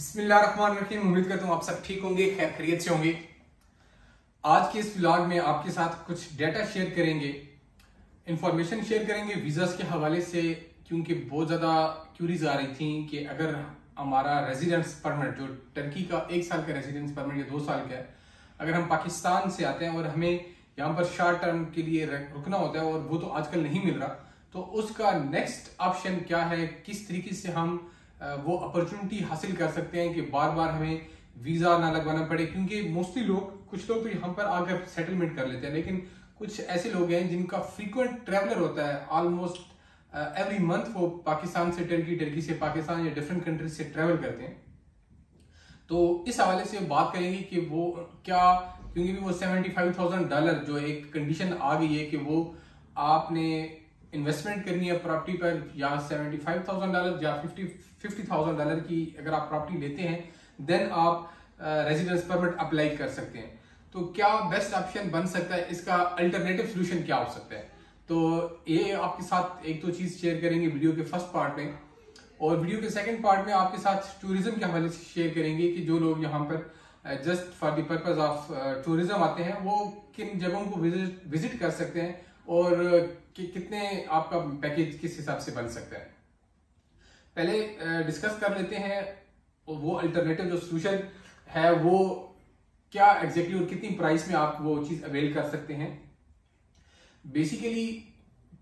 बिस्मिल्लाहिर्रहमानिर्रहीम। उम्मीद करता हूँ आप सब ठीक होंगे खैर खरीत से होंगे। आज के इस व्लॉग में आपके साथ कुछ डेटा शेयर करेंगे इंफॉर्मेशन शेयर करेंगे वीज़ास के हवाले से, क्योंकि बहुत ज़्यादा क्यूरीज आ रही थी कि अगर हमारा रेजिडेंस परमिट जो टर्की का एक साल का रेजिडेंस परमिट या दो साल का है, अगर हम पाकिस्तान से आते हैं और हमें यहाँ पर शॉर्ट टर्म के लिए रुकना होता है और वो तो आजकल नहीं मिल रहा तो उसका नेक्स्ट ऑप्शन क्या है? किस तरीके से हम वो अपॉर्चुनिटी हासिल कर सकते हैं कि बार बार हमें वीज़ा ना लगवाना पड़े, क्योंकि मोस्टली लोग, कुछ लोग तो यहाँ पर आकर सेटलमेंट कर लेते हैं, लेकिन कुछ ऐसे लोग हैं जिनका फ्रीक्वेंट ट्रेवलर होता है ऑलमोस्ट एवरी मंथ वो पाकिस्तान से टर्की टर्की से पाकिस्तान या डिफरेंट कंट्रीज़ से ट्रेवल करते हैं। तो इस हवाले से बात करेंगे कि वो क्या, क्योंकि वो सेवेंटी फाइव थाउज़ेंड डॉलर जो एक कंडीशन आ गई है कि वो आपने इन्वेस्टमेंट करनी है प्रॉपर्टी पर, या सेवेंटी फाइव थाउज़ेंड डॉलर या फिफ्टी फिफ्टी थाउज़ेंड डॉलर की अगर आप प्रॉपर्टी लेते हैं देन आप रेजिडेंस परमिट अप्लाई कर सकते हैं। तो क्या बेस्ट ऑप्शन बन सकता है? इसका अल्टरनेटिव सोल्यूशन क्या हो सकता है? तो ये आपके साथ एक तो चीज़ शेयर करेंगे वीडियो के फ़र्स्ट पार्ट में। और वीडियो के सेकंड पार्ट में आपके साथ टूरिज़्म के हवाले से शेयर करेंगे कि जो लोग यहाँ पर just for the purpose of tourism आते हैं वो किन जगहों को विज़िट विज़िट कर सकते हैं और कि, कितने आपका पैकेज किस हिसाब से बन सकता है। पहले डिस्कस कर लेते हैं वो अल्टरनेटिव जो सोल्यूशन है, वो क्या एग्जैक्टली और कितनी प्राइस में आप वो चीज़ अवेल कर सकते हैं? बेसिकली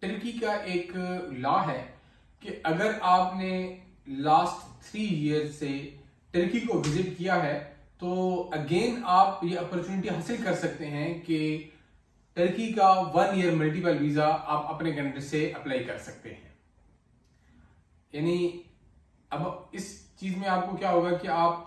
टर्की का एक लॉ है कि अगर आपने लास्ट थ्री ईयर से टर्की को विज़िट किया है तो अगेन आप ये अपॉर्चुनिटी हासिल कर सकते हैं कि टर्की का वन ईयर मल्टीपल वीज़ा आप अपने कंट्री से अप्लाई कर सकते हैं। यानी अब इस चीज़ में आपको क्या होगा कि आप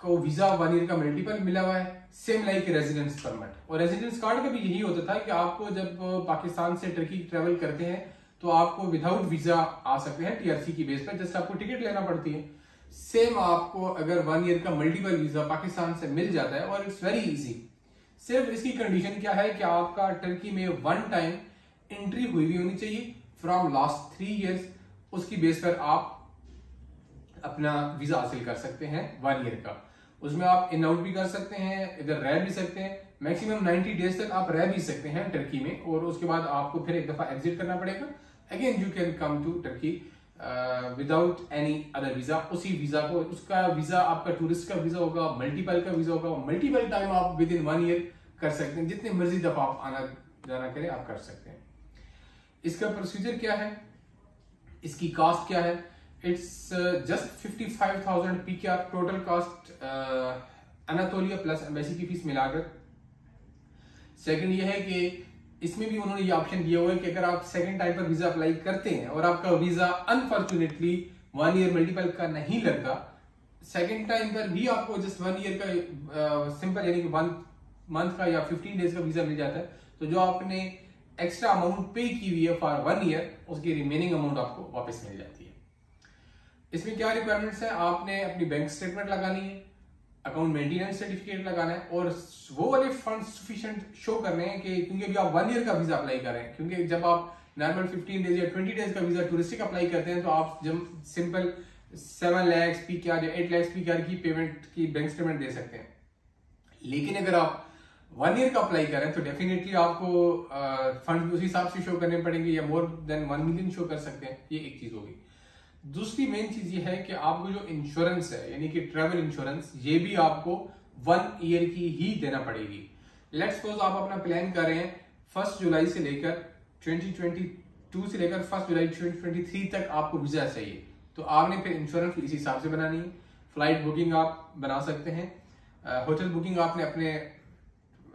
को वीज़ा वन ईयर का मल्टीपल मिला हुआ है सेम लाइक रेजिडेंस परमिट और रेजिडेंस कार्ड का भी यही होता था कि आपको जब पाकिस्तान से टर्की ट्रेवल करते हैं तो आपको विदाउट वीज़ा आ सकते हैं टीआरसी की बेस पर, जैसे आपको टिकट लेना पड़ती है। सेम आपको अगर वन ईयर का मल्टीपल वीज़ा पाकिस्तान से मिल जाता है, और इट्स वेरी इजी सिर्फ़ इसकी कंडीशन क्या है कि आपका टर्की में वन टाइम एंट्री हुई हुई होनी चाहिए फ्रॉम लास्ट थ्री इयर्स उसकी बेस पर आप अपना वीज़ा हासिल कर सकते हैं वन ईयर का। उसमें आप इन आउट भी कर सकते हैं, इधर रह भी सकते हैं। मैक्सिमम 90 डेज़ तक आप रह भी सकते हैं टर्की में और उसके बाद आपको फिर एक दफ़ा एग्जिट करना पड़ेगा। Again you can come to Turkey without any other visa उसी वीज़ा को, उसका वीज़ा आपका टूरिस्ट का वीज़ा होगा मल्टीपल का वीज़ा होगा। मल्टीपल टाइम आप विद इन वन ईयर कर सकते हैं। जितने मर्ज़ी दफ़ा आप आना जाना करें, आप कर सकते हैं। इसका प्रोसीजर क्या है? इसकी कॉस्ट क्या है? It's just fifty five thousand P K R total cost Anatolia plus embassy की फ़ीस मिलाकर सेकंड ये है कि इसमें भी उन्होंने ये ऑप्शन दिया हुआ है कि अगर आप सेकंड टाइम पर वीज़ा अप्लाई करते हैं और आपका visa unfortunately one year multiple का नहीं लगता सेकंड टाइम पर भी आपको जस्ट वन ईयर का सिंपल uh, यानी कि वन मंथ का या फिफ्टीन डेज़ का वीज़ा मिल जाता है। तो जो आपने एक्स्ट्रा अमाउंट पे की हुई है फॉर वन ईयर उसकी रिमेनिंग अमाउंट आपको वापस मिल जाती है। इसमें क्या रिक्वायरमेंट्स है? आपने अपनी बैंक स्टेटमेंट लगानी है अकाउंट मेंटेनेंस सर्टिफिकेट लगाना है, और वो वाले फंड सफिशिएंट शो करने हैं कि क्योंकि अभी आप वन ईयर का वीज़ा अप्लाई कर रहे हैं, क्योंकि जब आप नॉर्मल 15 डेज़ या 20 डेज़ का वीज़ा टूरिस्टिक अप्लाई करते हैं तो आप जब सिंपल सेवन लैक्स पी क्या एट लैक्स पी की पेमेंट की बैंक स्टेटमेंट दे सकते हैं। लेकिन अगर आप वन ईयर का अप्लाई करें तो डेफिनेटली आपको फंड उसी हिसाब से शो करने पड़ेंगे या more than one million show कर सकते हैं, ये एक चीज़ होगी। दूसरी मेन चीज़ ये है कि आपको जो इंश्योरेंस है, यानी कि ट्रेवल इंश्योरेंस ये भी आपको वन ईयर की ही देना पड़ेगी। लेट्स सपोज़ आप अपना प्लान कर रहे हैं फ़र्स्ट जुलाई से लेकर 2022 से लेकर फ़र्स्ट जुलाई 2023 तक आपको वीज़ा चाहिए। तो आपने फिर इंश्योरेंस इस हिसाब से बनानी है। फ़्लाइट बुकिंग आप बना सकते हैं। होटल बुकिंग आपने अपने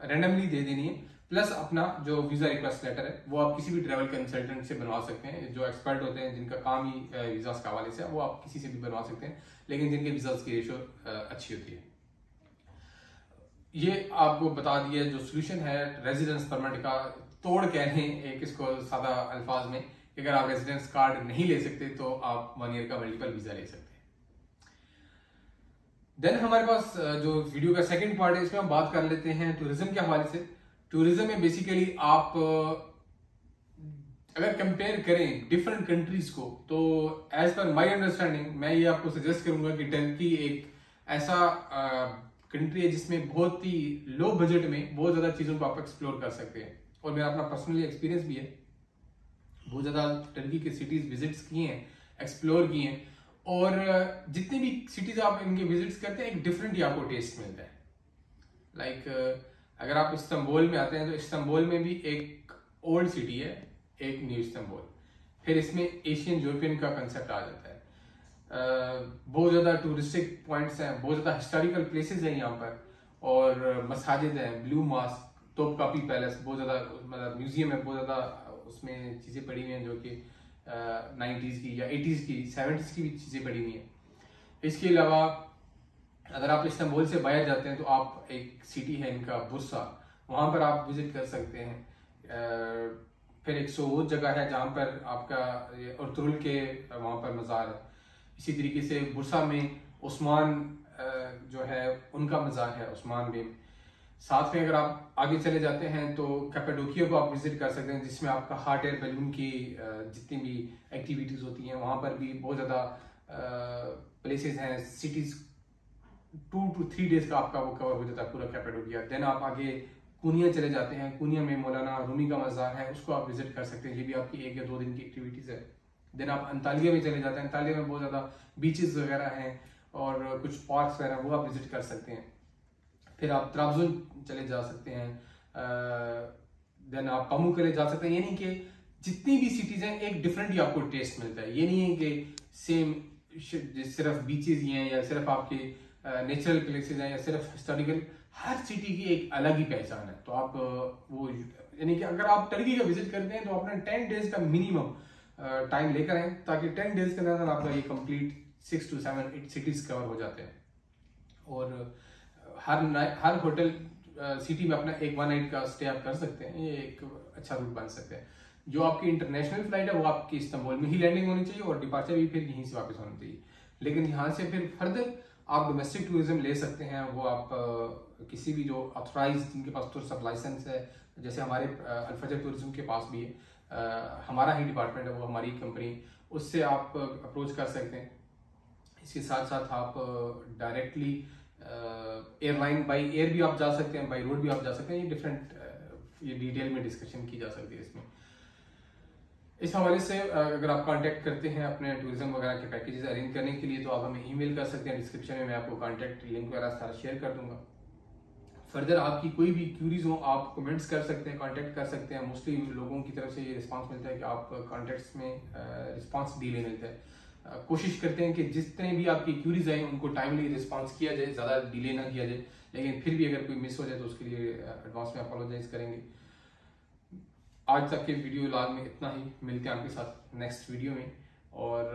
रेंडमली दे देनी है। प्लस अपना जो वीज़ा रिक्वेस्ट लेटर है, वो आप किसी भी ट्रेवल कंसल्टेंट से बनवा सकते हैं। जो एक्सपर्ट होते हैं, जिनका काम ही वीज़ा के हवाले से वो आप किसी से भी बनवा सकते हैं। लेकिन जिनके वीज़ा की रेशो अच्छी होती है। ये आपको बता दिया जो सोल्यूशन है रेजिडेंस परमिट का, तोड़ कह लें एक इसको सादा अल्फाज में अगर आप रेजिडेंस कार्ड नहीं ले सकते तो आप वन ईयर का मल्टीपल वीज़ा ले सकते हैं। देन हमारे पास जो वीडियो का सेकंड पार्ट है, इसमें हम बात कर लेते हैं टूरिज़्म के हवाले से। टूरिज़्म में बेसिकली आप अगर कंपेयर करें डिफरेंट कंट्रीज़ को तो एज पर माय अंडरस्टैंडिंग मैं ये आपको सजेस्ट करूँगा कि टर्की एक ऐसा कंट्री है जिसमें बहुत ही लो बजट में बहुत ज़्यादा चीज़ों को आप एक्सप्लोर कर सकते हैं। और मेरा अपना पर्सनली एक्सपीरियंस भी है। बहुत ज़्यादा टर्की के सिटीज़ विजिट्स किए हैं एक्सप्लोर किए हैं। और जितनी भी सिटीज़ आप इनके विजिट्स करते हैं एक डिफरेंट ही आपको टेस्ट मिलता है। लाइक like, अगर आप इस्तंबुल में आते हैं तो इस्तंबुल में भी एक ओल्ड सिटी है एक न्यू इस्तंबुल। फिर इसमें एशियन यूरोपियन का कंसेप्ट आ जाता है। बहुत ज़्यादा टूरिस्टिक पॉइंट्स हैं बहुत ज़्यादा हिस्टोरिकल प्लेसेस हैं यहाँ पर। और मसाजिद हैं blue mosque Topkapi palace बहुत ज़्यादा मतलब म्यूज़ियम है बहुत ज़्यादा उसमें चीज़ें पड़ी हुई हैं जो कि नाइन्टीज़ की या एटीज़ की, सेवेंटीज़ की भी चीज़ें पड़ी हुई हैं। इसके अलावा, अगर आप से बाहर जाते हैं तो आप एक सिटी है इनका, बुरसा। वहाँ पर आप विज़िट कर सकते हैं। फिर एक सो जगह है जहाँ पर आपका अर्तुल के वहाँ पर मज़ार है। इसी तरीके से बुरसा में उस्मान जो है, उनका मज़ार है, उस्मान बिन। साथ में अगर आप आगे चले जाते हैं तो कैपेडोकियो को आप विज़िट कर सकते हैं, जिसमें आपका हार्ट एयर बैलून की जितनी भी एक्टिविटीज़ होती हैं, वहाँ पर भी बहुत ज़्यादा प्लेसेस हैं cities two to three days का आपका वो कवर हो जाता है पूरा कैपेडोकिया देन आप आगे कुनिया चले जाते हैं, कुनिया में मौलाना रूमी का मज़ार है, उसको आप विज़िट कर सकते हैं, ये भी आपकी एक या दो दिन की एक्टिविटीज़ है. देन आप अंतालिया में चले जाते हैं, अंतालिया में बहुत ज़्यादा बीचेस वगैरह हैं और कुछ पार्क्स वगैरह, वो आप विज़िट कर सकते हैं. फिर आप त्राबजुन चले जा सकते हैं देन आप पमू लिए जा सकते हैं। ये नहीं कि जितनी भी सिटीज़ हैं, एक डिफरेंट ही आपको टेस्ट मिलता है। ये नहीं है कि सेम सिर्फ़ बीचेस ही हैं या सिर्फ़ आपके नेचुरल प्लेसेस हैं या सिर्फ़ हिस्टोरिकल हर सिटी की एक अलग ही पहचान है। तो आप वो, यानी कि अगर आप टर्की का विज़िट करते हैं तो अपना टेन डेज़ का मिनिमम टाइम लेकर आए, ताकि टेन डेज़ के अंदर आपका ये complete six to seven eight cities cover हो जाते हैं। और हर हर होटल सिटी में अपना एक वन नाइट का स्टे आप कर सकते हैं। ये एक अच्छा रूट बन सकते हैं। जो आपकी इंटरनेशनल फ़्लाइट है, वो आपकी इस्तांबुल में ही लैंडिंग होनी चाहिए और डिपार्चर भी फिर यहीं से वापस होनी चाहिए। लेकिन यहाँ से फिर फर्दर आप डोमेस्टिक टूरिज़्म ले सकते हैं। वो आप किसी भी जो ऑथोराइज जिनके पास तो सब लाइसेंस है, जैसे हमारे अल्फजर टूरिज़्म के पास भी है। हमारा ही डिपार्टमेंट है, वो हमारी कंपनी उससे आप अप्रोच कर सकते हैं। इसके साथ साथ आप डायरेक्टली एयरलाइन बाई एयर भी आप जा सकते हैं बाई रोड भी आप जा सकते हैं, ये डिफरेंट ये डिटेल में डिस्कशन की जा सकती है इसमें। इस हवाले से अगर आप कांटेक्ट करते हैं अपने टूरिज़्म वगैरह के पैकेजेस अरेंज करने के लिए तो आप हमें ईमेल कर सकते हैं डिस्क्रिप्शन में मैं आपको कांटेक्ट लिंक वगैरह सारा शेयर कर दूँगा। फर्दर आपकी कोई भी क्यूरीज हो, आप कमेंट्स कर सकते हैं कांटेक्ट कर सकते हैं। मोस्टली लोगों की तरफ़ से ये रिस्पांस मिलता है कि आप कॉन्टेक्ट्स में रिस्पांस डीले मिलता है। कोशिश करते हैं कि जितने भी आपकी क्यूरीज आए, उनको टाइमली रिस्पॉन्स किया जाए, ज़्यादा डिले ना किया जाए। लेकिन फिर भी अगर कोई मिस हो जाए तो उसके लिए एडवांस में अपोलोजाइज करेंगे। आज तक के वीडियो लाग में इतना ही। मिलते हैं आपके साथ नेक्स्ट वीडियो में। और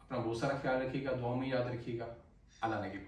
अपना बहुत सारा ख्याल रखिएगा दुआ में याद रखिएगा। अल्लाह ने के